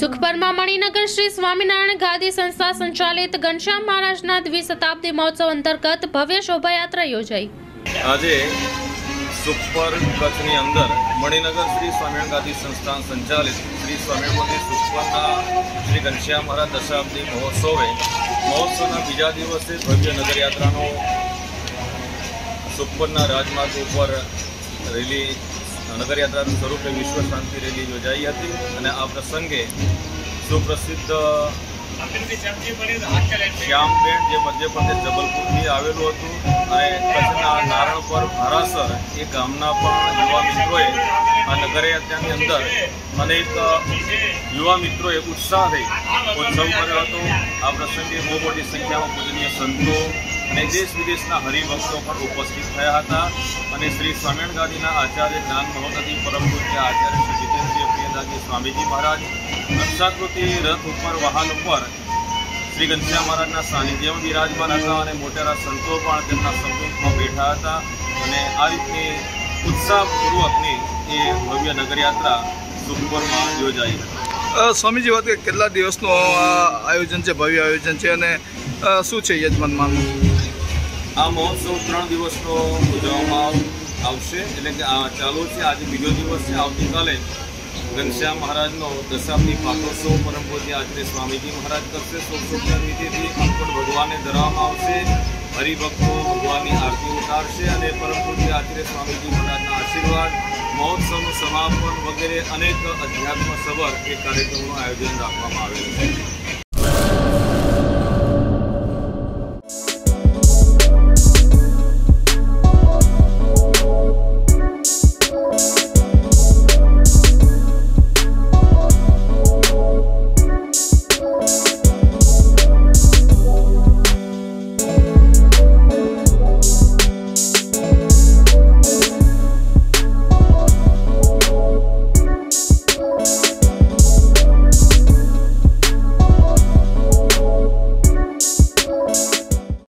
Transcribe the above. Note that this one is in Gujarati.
સુખપરમાં મણિનગર શ્રી સ્વામિનારાયણ ગાદી સંસ્થા સંચાલિત ઘનશ્યામ મહારાજના દ્વિશતાબ્દી મહોત્સવ અંતર્ગત ભવ્ય શોભાયાત્રા યોજાઈ. આજે સુખપર કચ્છની અંદર મણિનગર શ્રી સ્વામિનારાયણ ગાદી સંસ્થાન સંચાલિત શ્રી સ્વામિનારાયણ સુખપરના શ્રી ઘનશ્યામ મહારાજ દશાબ્દી મહોત્સવે મહોત્સવના બીજા દિવસે ભવ્ય નગરયાત્રાનો સુખપરના રાજમાર્ગ ઉપર રેલી નગરયાત્રાનું સ્વરૂપે વિશ્વ શાંતિ રેલી યોજાઈ હતી અને આ પ્રસંગે સુપ્રસિદ્ધ શ્યામબેન જે મધ્યપ્રદેશ જબલપુરથી આવેલું હતું અને કચ્છના નારણપર ભારાસર એ ગામના પણ યુવા મિત્રોએ આ નગરયાત્રાની અંદર અનેક યુવા મિત્રોએ ઉત્સાહથી ઉત્સવ કર્યો હતો. આ પ્રસંગે બહુ મોટી સંખ્યામાં પૂજનીય સંતો અને દેશ વિદેશના હરિભક્તો પણ ઉપસ્થિત થયા હતા. અને શ્રી સ્વામિનારાયણ ગાંધીના આચાર્ય જ્ઞાન મહોદધિ પરમ પૂજ્ય આચાર્ય શ્રી જીતેન્દ્રજી પ્રિયદાસજી સ્વામીજી મહારાજ હંસાકૃતિ રથ ઉપર વાહન ઉપર શ્રી ઘનશ્યામ મહારાજના સાનિધ્યમાં બિરાજમાન હતા અને મોટેરા સંતો પણ તેમના સંપર્કમાં બેઠા હતા. અને આ રીતની ઉત્સાહપૂર્વકની એ ભવ્ય નગરયાત્રા સુખપુરમાં યોજાઈ હતી. સ્વામીજી, વાત કે કેટલા દિવસનું આ આયોજન છે, ભવ્ય આયોજન છે અને શું છે યજમાનમાંનું આ મહોત્સવ ત્રણ દિવસનો ઉજવવામાં આવશે. એટલે કે આ ચાલુ છે. આજે બીજો દિવસ છે. આવતીકાલે ઘનશ્યામ મહારાજનો દશાબ્દી પાટોત્સવ પરમ પૂજ્ય આચાર્ય સ્વામીજી મહારાજ કરશે. સોમસોમના વિધિથી અંકુટ ભગવાનને ધરવામાં આવશે. હરિભક્તો ભગવાનની આરતી ઉતારશે અને પરમ પૂજ્ય આચાર્ય સ્વામીજી મહારાજના આશીર્વાદ, મહોત્સવનું સમાપન વગેરે અનેક અધ્યાત્મ સભર એ કાર્યક્રમનું આયોજન રાખવામાં આવેલું છે.